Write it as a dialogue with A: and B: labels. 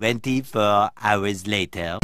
A: 24 hours later.